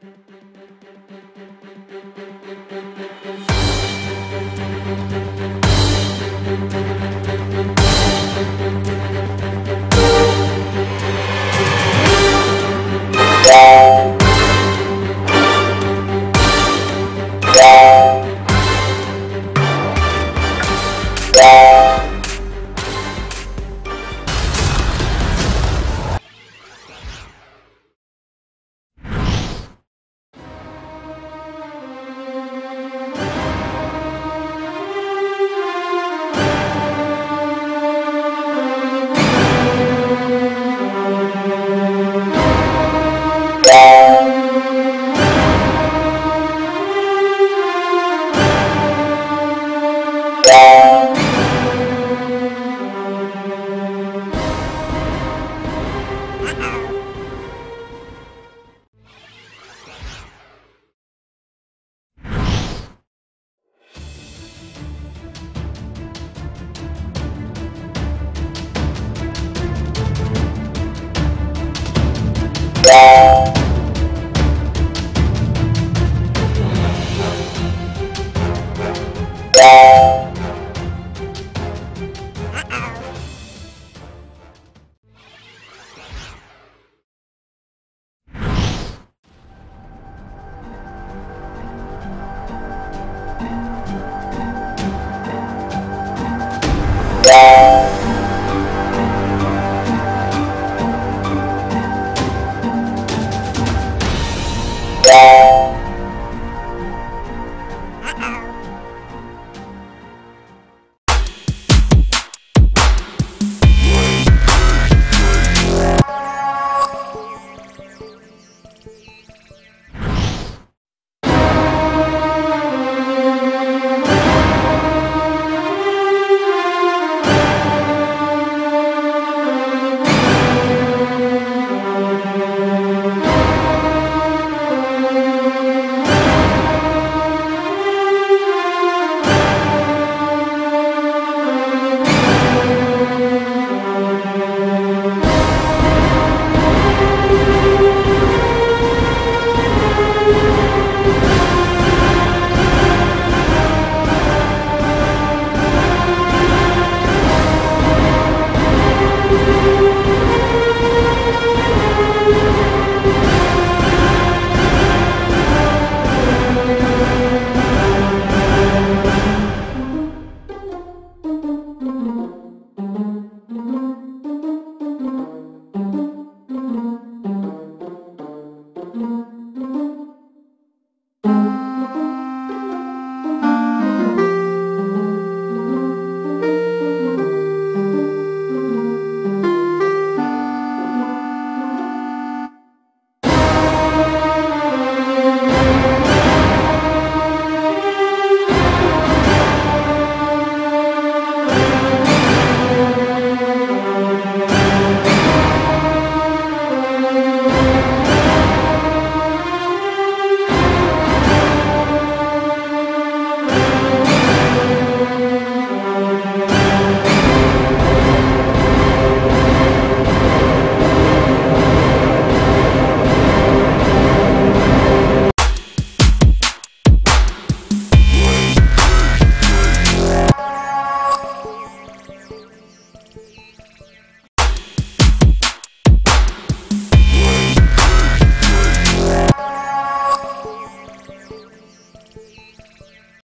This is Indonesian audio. thank you Bye.